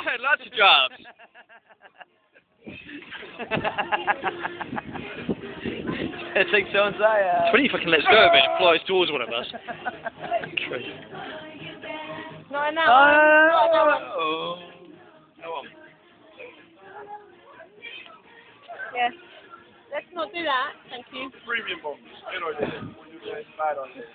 I had lots of jobs. I think so and I. When you fucking lets go of it, it flies towards one of us. True. Not in that uh, one. One. Oh. Yeah. Let's not do that. Thank you. Premium bombs. You know, you guys bad on this.